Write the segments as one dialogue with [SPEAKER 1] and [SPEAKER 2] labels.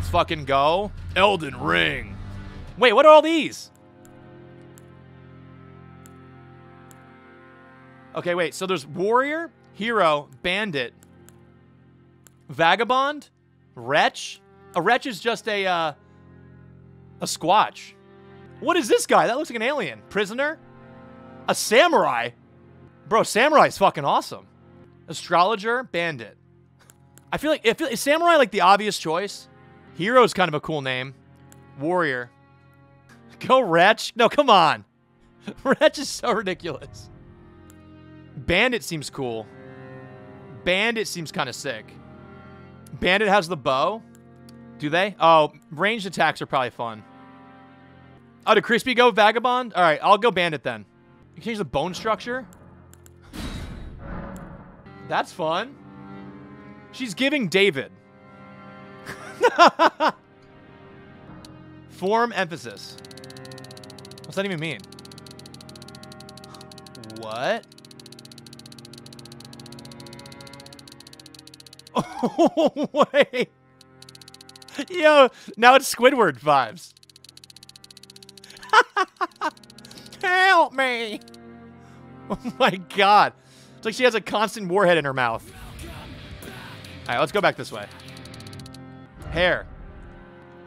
[SPEAKER 1] Let's fucking go. Elden Ring. Wait, what are all these? Okay, wait. So there's warrior, hero, bandit, vagabond, wretch. A wretch is just a uh, a squatch. What is this guy? That looks like an alien. Prisoner? A samurai? Bro, samurai's fucking awesome. Astrologer, bandit. I feel like if is samurai like the obvious choice. Hero's kind of a cool name. Warrior. Go wretch. No, come on. wretch is so ridiculous. Bandit seems cool. Bandit seems kind of sick. Bandit has the bow. Do they? Oh, ranged attacks are probably fun. Oh, did Crispy go Vagabond? All right, I'll go Bandit then. You change the bone structure? That's fun. She's giving David. Form emphasis. What's that even mean? What? Oh, wait. Yo, now it's Squidward vibes. Help me. Oh my god. It's like she has a constant warhead in her mouth. All right, let's go back this way. Hair.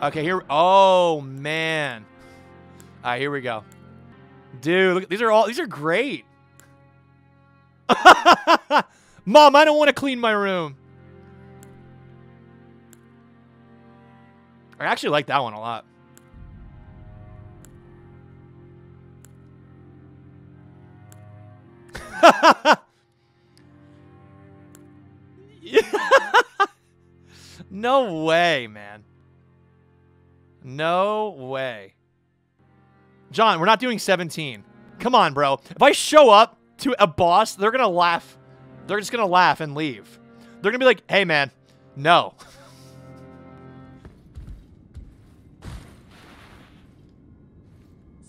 [SPEAKER 1] Okay, here. Oh, man. All right, here we go. Dude, look, these are all, these are great. Mom, I don't want to clean my room. I actually like that one a lot. no way, man. No way. John, we're not doing 17. Come on, bro. If I show up to a boss, they're going to laugh. They're just going to laugh and leave. They're going to be like, hey, man, no.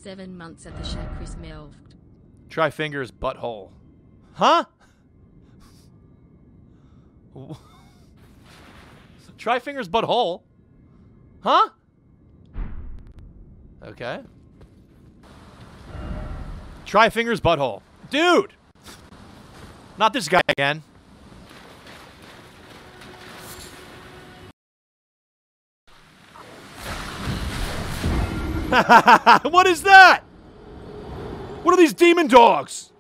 [SPEAKER 2] Seven months at the shack Chris Melved.
[SPEAKER 1] Try fingers butthole. Huh? Try fingers butthole. Huh? Okay. Try fingers butthole. Dude! Not this guy again. what is that? What are these demon dogs?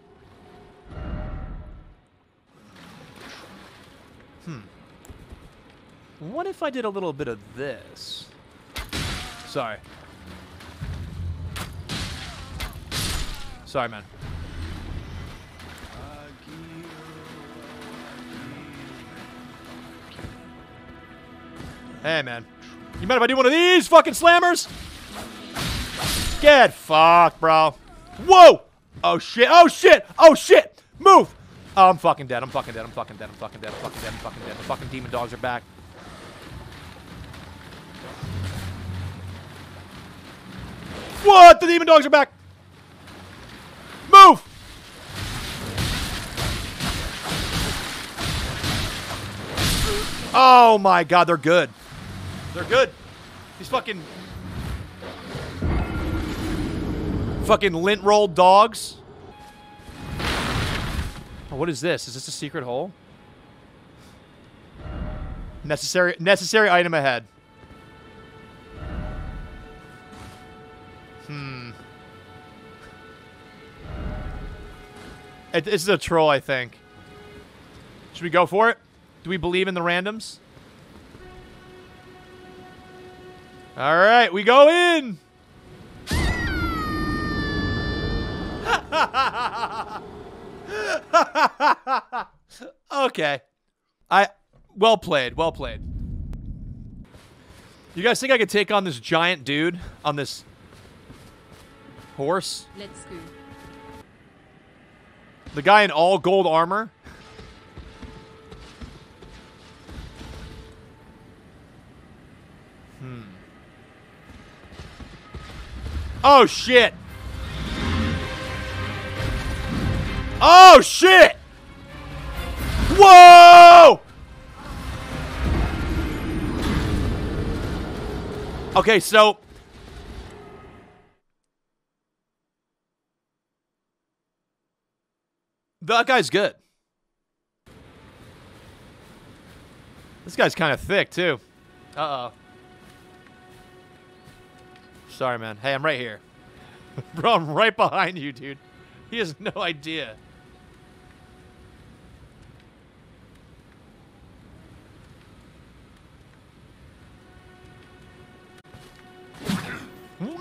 [SPEAKER 1] What if I did a little bit of this? Sorry. Sorry, man. Hey, man. You mind if I do one of these fucking slammers? Get fucked, bro. Whoa! Oh, shit. Oh, shit. Oh, shit. Move. Oh, I'm fucking dead. I'm fucking dead. I'm fucking dead. I'm fucking dead. I'm fucking dead. I'm fucking dead. The fucking demon dogs are back. What? The demon dogs are back. Move! Oh my god, they're good. They're good. These fucking fucking lint rolled dogs. Oh, what is this? Is this a secret hole? Necessary necessary item ahead. It, this is a troll, I think. Should we go for it? Do we believe in the randoms? All right, we go in. okay. I well played, well played. You guys think I could take on this giant dude on this horse?
[SPEAKER 2] Let's go.
[SPEAKER 1] The guy in all gold armor? Hmm. Oh shit. Oh shit. Whoa! Okay, so that guy's good. This guy's kind of thick too. Uh oh. Sorry, man. Hey, I'm right here. Bro, I'm right behind you, dude. He has no idea.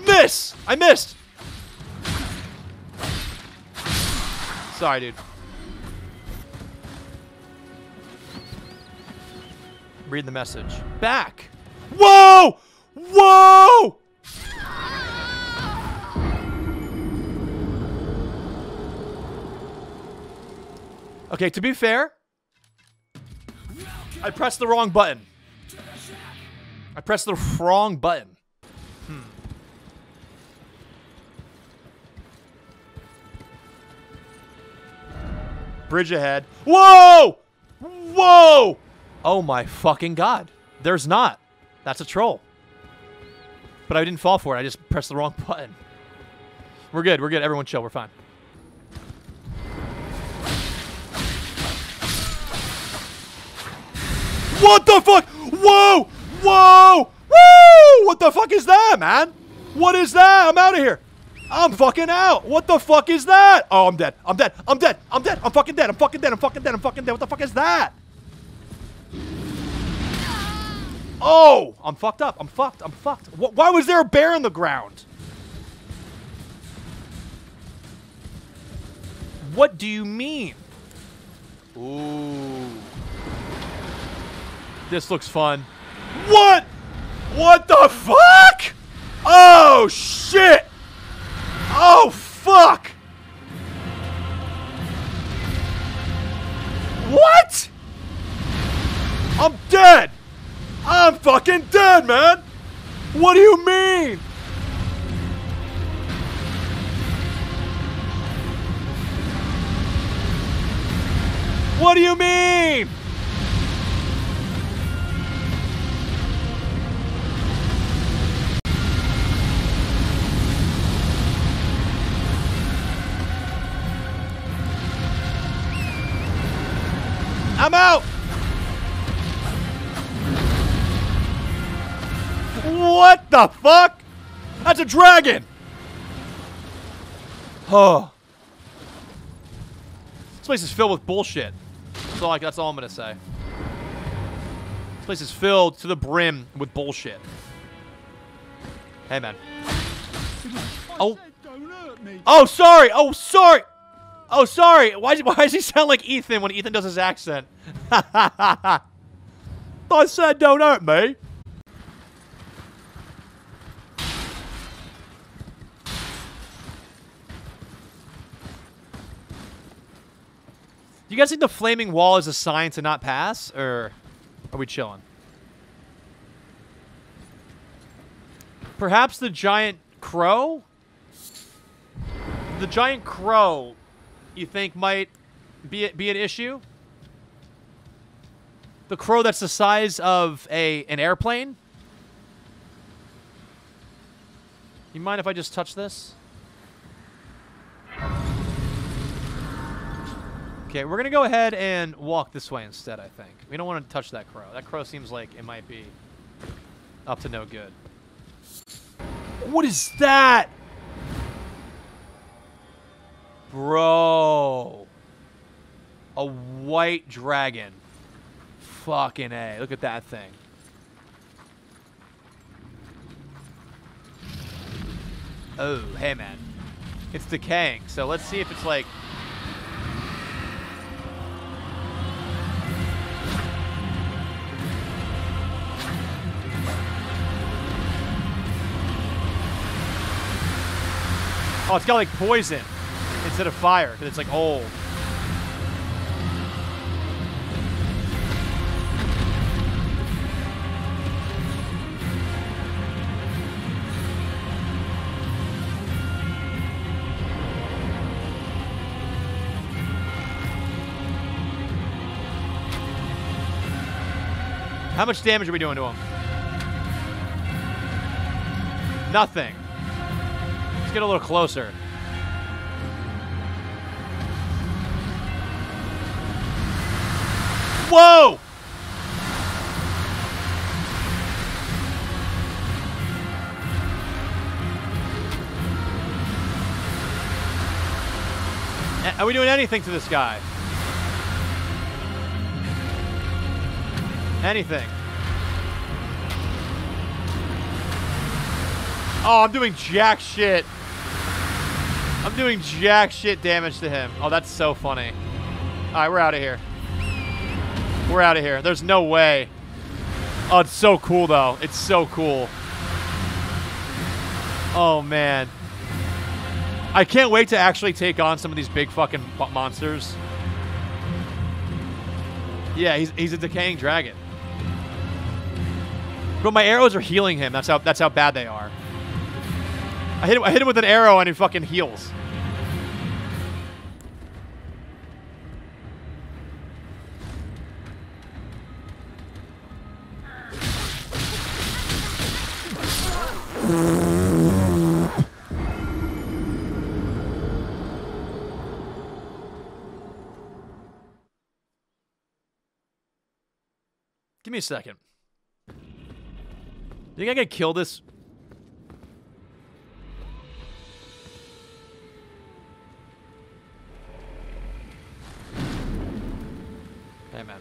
[SPEAKER 1] Miss! I missed! Sorry, dude. Read the message. Back! Whoa! Whoa! Okay, to be fair, I pressed the wrong button. I pressed the wrong button. Hmm. Bridge ahead. Whoa! Whoa! Oh my fucking god. There's not. That's a troll. But I didn't fall for it. I just pressed the wrong button. We're good. We're good. Everyone chill. We're fine. What the fuck? Whoa! Whoa! Woo! What the fuck is that, man? What is that? I'm out of here. I'm fucking out. What the fuck is that? Oh, I'm dead. I'm dead. I'm dead. I'm dead. I'm fucking dead. I'm fucking dead. I'm fucking dead. I'm fucking dead. What the fuck is that? Oh, I'm fucked up. I'm fucked. I'm fucked. Wh why was there a bear on the ground? What do you mean? Ooh. This looks fun. What? What the fuck? Oh, shit. Oh, fuck. Fucking dead, man. What do you mean? What do you mean? I'm out! The fuck? That's a dragon! Oh. This place is filled with bullshit. That's all, I, that's all I'm gonna say. This place is filled to the brim with bullshit. Hey, man. Oh. Oh, sorry! Oh, sorry! Oh, sorry. Why, why does he sound like Ethan when Ethan does his accent? I said don't hurt me. Do you guys think the flaming wall is a sign to not pass, or are we chilling? Perhaps the giant crow? The giant crow, you think might be be an issue? The crow that's the size of a an airplane? You mind if I just touch this? Okay, we're going to go ahead and walk this way instead, I think. We don't want to touch that crow. That crow seems like it might be up to no good. What is that? Bro. A white dragon. Fucking A. Look at that thing. Oh, hey man. It's decaying, so let's see if it's like... Oh, it's got like poison instead of fire because it's like old. How much damage are we doing to him? Nothing. Get a little closer. Whoa! Are we doing anything to this guy? Anything. Oh, I'm doing jack shit. I'm doing jack shit damage to him. Oh, that's so funny. All right, we're out of here. We're out of here. There's no way. Oh, it's so cool, though. It's so cool. Oh, man. I can't wait to actually take on some of these big fucking monsters. Yeah, he's, he's a decaying dragon. But my arrows are healing him. That's how that's how bad they are. I hit him, I hit him with an arrow and he fucking heals. Give me a second. Think I can kill this? Man.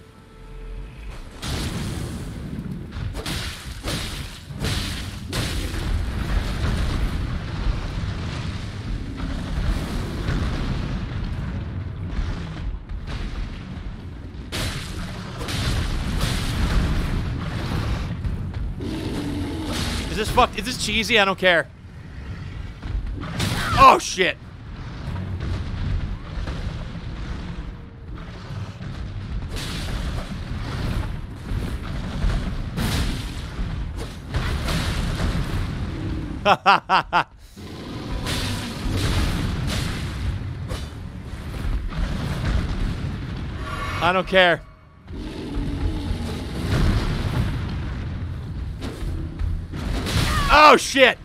[SPEAKER 1] Is this fuck? Is this cheesy? I don't care. Oh shit! I don't care. Oh shit!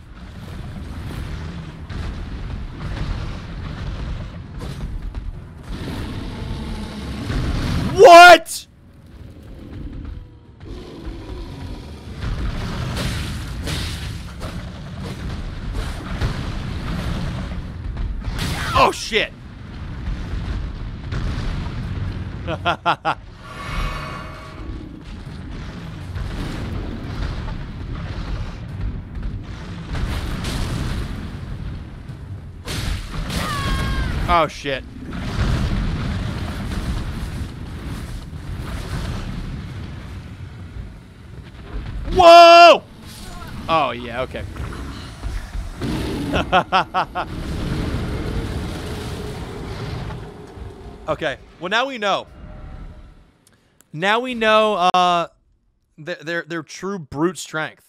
[SPEAKER 1] What? Oh shit! Oh shit. Whoa! Oh yeah, okay. okay. Well, now we know. Now we know uh, th- their their true brute strength.